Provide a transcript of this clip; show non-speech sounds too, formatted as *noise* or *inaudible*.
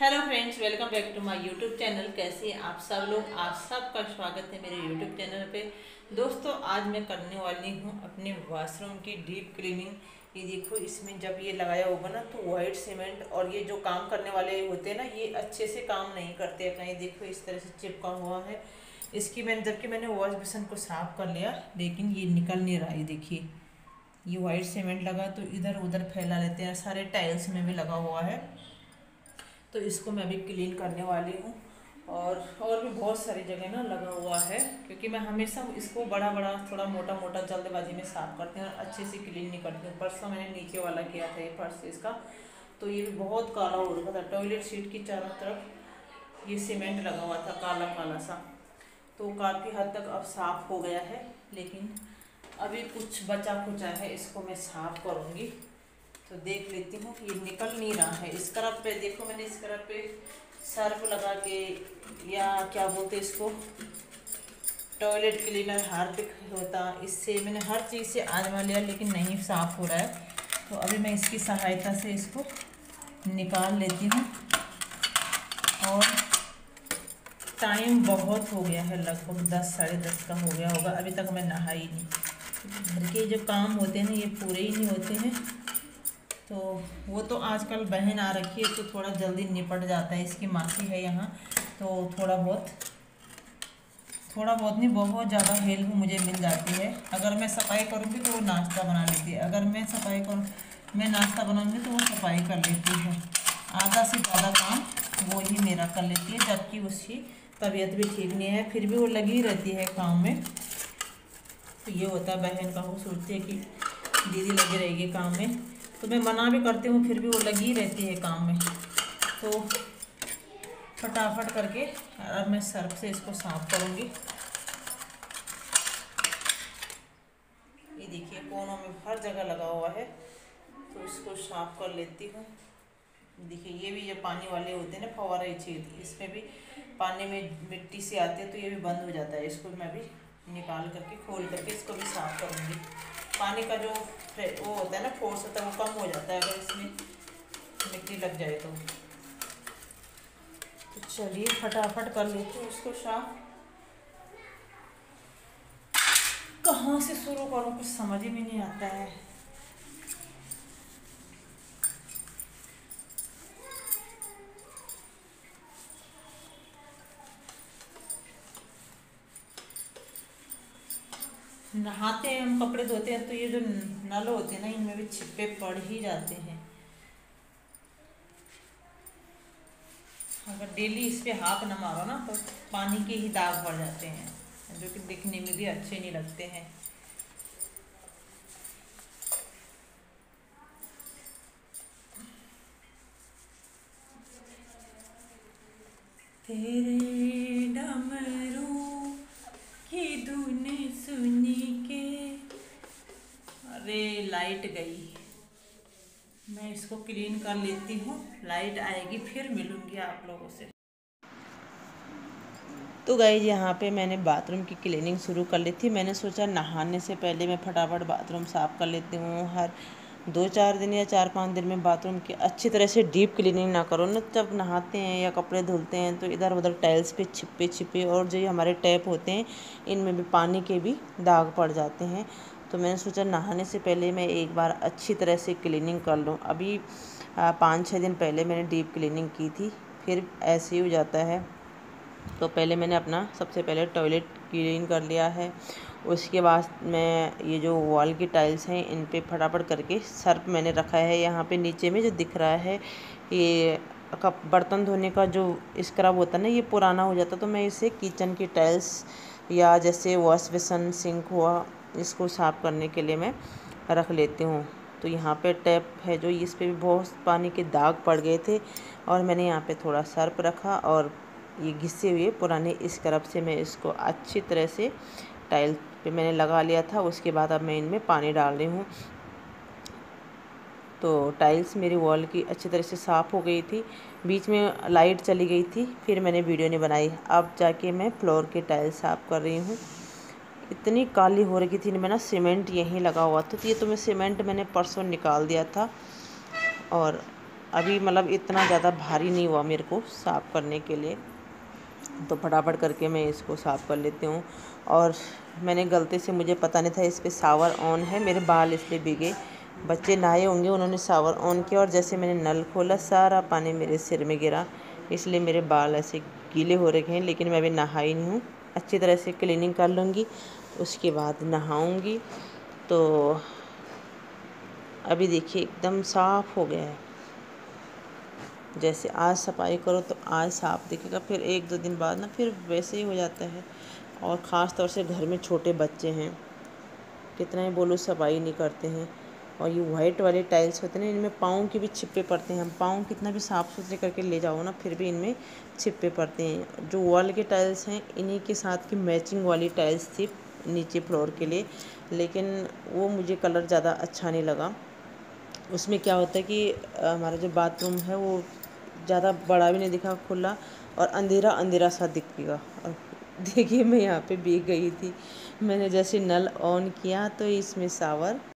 Hello friends welcome back to my YouTube channel कैसे आप सब लोग? आप सबका स्वागत है मेरे यूट्यूब चैनल पे। दोस्तों, आज मैं करने वाली हूँ अपने वॉशरूम की डीप क्लीनिंग ये देखो, इसमें जब ये लगाया होगा ना तो वाइट सीमेंट और ये जो काम करने वाले होते हैं ना, ये अच्छे से काम नहीं करते कहीं देखो, इस तरह से चिपका हुआ है। इसकी मैंने जबकि मैंने वॉश बेसन को साफ़ कर लिया, लेकिन ये निकल नहीं रहा। है देखिए, ये वाइट सीमेंट लगा तो इधर उधर फैला लेते हैं। सारे टाइल्स में भी लगा हुआ है। तो इसको मैं अभी क्लीन करने वाली हूँ। और और भी बहुत सारी जगह ना लगा हुआ है, क्योंकि मैं हमेशा इसको बड़ा बड़ा थोड़ा मोटा मोटा जल्दबाजी में साफ़ करती हूँ और अच्छे से क्लीन नहीं करती हूँ। परसों मैंने नीचे वाला किया था ये फर्श इसका तो ये भी बहुत काला हो रखा था। टॉयलेट सीट की चारों तरफ़ ये सीमेंट लगा हुआ था काला काला सा। तो काफ़ी हद तक अब साफ़ हो गया है, लेकिन अभी कुछ बचा खुचा है, इसको मैं साफ़ करूँगी। तो देख लेती हूँ कि ये निकल नहीं रहा है। इस तरफ़ पे देखो मैंने, इस तरफ़ पे सर्फ लगा के या क्या बोलते इसको? टॉयलेट क्लीनर हार्पिक होता। इससे मैंने हर चीज़ से आजमा लिया, लेकिन नहीं साफ़ हो रहा है। तो अभी मैं इसकी सहायता से इसको निकाल लेती हूँ। और टाइम बहुत हो गया है, लगभग दस, साढ़े दस का हो गया होगा। अभी तक मैं नहाई नहीं। घर के जो काम होते हैं ना, ये पूरे ही नहीं होते हैं। तो वो तो आजकल बहन आ रखी है तो थोड़ा जल्दी निपट जाता है, इसकी मासी है यहाँ तो थोड़ा बहुत थोड़ा बहुत नहीं, बहुत ज़्यादा हेल्प मुझे मिल जाती है। अगर मैं सफ़ाई करूँगी तो वो नाश्ता बना लेती है। अगर मैं सफ़ाई करूँ, मैं नाश्ता बनाऊँगी तो वो सफ़ाई कर लेती है। आधा से ज़्यादा काम वो ही मेरा कर लेती है, जबकि उसकी तबीयत भी ठीक नहीं है, फिर भी वो लगी रहती है काम में। तो ये होता है बहन का, वो सोचती है कि दीदी लगी रहेगी काम में। तो मैं मना भी करती हूँ, फिर भी वो लगी रहती है काम में। तो फटाफट करके अब मैं सर्फ से इसको साफ़ करूँगी। ये देखिए, कोनों में हर जगह लगा हुआ है तो इसको साफ़ कर लेती हूँ। देखिए, ये भी जो पानी वाले होते हैं ना, फवारा छेद, इसमें भी पानी में मिट्टी से आते हैं तो ये भी बंद हो जाता है। इसको मैं भी निकाल करके, खोल करके इसको भी साफ़ करूँगी। पानी का जो वो होता है ना, फोर्स होता है, वो कम हो जाता है अगर इसमें मिट्टी लग जाए तो। तो चलिए, फटाफट कर लेती हूँ उसको साफ़। कहाँ से शुरू करूँ, कुछ समझ में नहीं आता है। नहाते हैं, हम कपड़े धोते हैं तो ये जो नल होते हैं ना, इनमें भी छिपे पड़ ही जाते हैं। अगर डेली इस पर हाथ न मारो ना तो पानी के ही दाग पड़ जाते हैं, जो कि दिखने में भी अच्छे नहीं लगते हैं। तेरे लाइट गई मैं इसको क्लीन कर लेती हूँ। लाइट आएगी, फिर मिलूँगी आप लोगों से। तो गई यहाँ पे मैंने बाथरूम की क्लीनिंग शुरू कर ली थी। मैंने सोचा नहाने से पहले मैं फटाफट बाथरूम साफ़ कर लेती हूँ। हर दो चार दिन या चार पाँच दिन में बाथरूम की अच्छी तरह से डीप क्लीनिंग ना करो। ना जब नहाते हैं या कपड़े धुलते हैं तो इधर उधर टाइल्स पे छिपे छिपे और जो ये हमारे टैप होते हैं, इनमें भी पानी के भी दाग पड़ जाते हैं। तो मैंने सोचा नहाने से पहले मैं एक बार अच्छी तरह से क्लीनिंग कर लूँ। अभी पाँच छः दिन पहले मैंने डीप क्लीनिंग की थी, फिर ऐसे ही हो जाता है। तो पहले मैंने अपना सबसे पहले टॉयलेट क्लीन कर लिया है। उसके बाद मैं, ये जो वॉल की टाइल्स हैं, इन पे फटाफट करके सर्फ मैंने रखा है। यहाँ पे नीचे में जो दिख रहा है, ये कप, बर्तन धोने का जो स्क्रब होता है ना, ये पुराना हो जाता तो मैं इसे किचन की टाइल्स या जैसे वॉश बेसन, सिंक हुआ इसको साफ़ करने के लिए मैं रख लेती हूँ। तो यहाँ पे टैप है जो, इस पर भी बहुत पानी के दाग पड़ गए थे और मैंने यहाँ पे थोड़ा सर्फ रखा और ये घिसे हुए पुराने स्क्रब से मैं इसको अच्छी तरह से टाइल पे मैंने लगा लिया था। उसके बाद अब मैं इनमें पानी डाल रही हूँ। तो टाइल्स मेरी वॉल की अच्छी तरह से साफ़ हो गई थी। बीच में लाइट चली गई थी, फिर मैंने वीडियो नहीं बनाई। अब जाके मैं फ्लोर के टाइल्स साफ़ कर रही हूँ। इतनी काली हो रही थी मैं ना सीमेंट यहीं लगा हुआ था। तो ये तो मैं सीमेंट मैंने परसों निकाल दिया था और अभी मतलब इतना ज़्यादा भारी नहीं हुआ मेरे को साफ़ करने के लिए। तो फटाफट करके मैं इसको साफ़ कर लेती हूँ। और मैंने गलती से, मुझे पता नहीं था इस पर सावर ऑन है, मेरे बाल इसलिए भीगे बच्चे नहाए होंगे, उन्होंने सावर ऑन किया और जैसे मैंने नल खोला, सारा पानी मेरे सिर में गिरा, इसलिए मेरे बाल ऐसे गीले हो रखे हैं, लेकिन मैं अभी नहाई नहीं हूँ। अच्छी तरह से क्लीनिंग कर लूँगी। उसके बाद नहाऊँगी। तो अभी देखिए एकदम साफ़ हो गया है। जैसे आज सफ़ाई करो तो आज साफ़ दिखेगा, फिर एक दो दिन बाद ना फिर वैसे ही हो जाता है। और ख़ास तौर से घर में छोटे बच्चे हैं, कितना ही बोलो सफ़ाई नहीं करते हैं। और ये वाइट वाले टाइल्स होते हैं ना, इनमें पाँव के भी छिप्पे पड़ते हैं। हम पाँव कितना भी साफ़ सुथरे करके ले जाओ ना, फिर भी इनमें छिप्पे पड़ते हैं। जो वॉल के टाइल्स हैं, इन्हीं के साथ की मैचिंग वाली टाइल्स थी। नीचे फ्लोर के लिए, लेकिन वो मुझे कलर ज़्यादा अच्छा नहीं लगा। उसमें क्या होता है कि हमारा जो बाथरूम है वो ज़्यादा बड़ा भी नहीं दिखा खुला और अंधेरा अंधेरा सा दिखेगा। और *laughs* देखिए, मैं यहाँ पे भीग गई थी। मैंने जैसे नल ऑन किया तो इसमें सावर